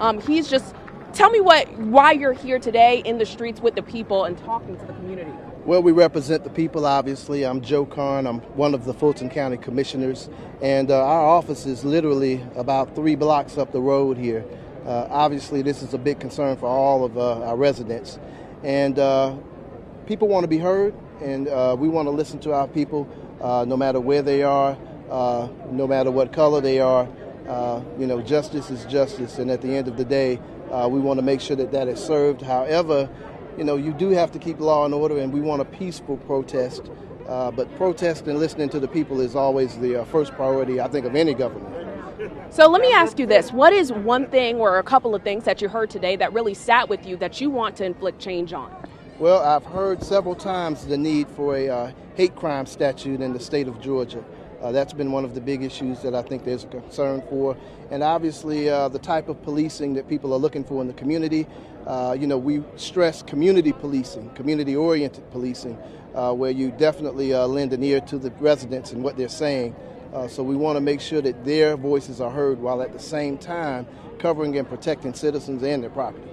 Um, he's just tell me what why you're here today in the streets with the people and talking to the community. Well, we represent the people, obviously. I'm Joe Carn. I'm one of the Fulton County Commissioners. And uh, our office is literally about three blocks up the road here. Uh, obviously, this is a big concern for all of uh, our residents. And uh, people want to be heard, and uh, we want to listen to our people uh, no matter where they are, no matter what color they are. You know, justice is justice, and at the end of the day, we want to make sure that that is served. However, you know, you do have to keep law and order, and we want a peaceful protest. Uh, but protest and listening to the people is always the uh, first priority, I think, of any government. So let me ask you this what is one thing or a couple of things that you heard today that really sat with you that you want to inflict change on? Well, I've heard several times the need for a uh, hate crime statute in the state of Georgia. Uh, that's been one of the big issues that I think there's a concern for. And obviously, uh, the type of policing that people are looking for in the community. Uh, you know, we stress community policing, community oriented policing, uh, where you definitely uh, lend an ear to the residents and what they're saying. Uh, so we want to make sure that their voices are heard while at the same time covering and protecting citizens and their property.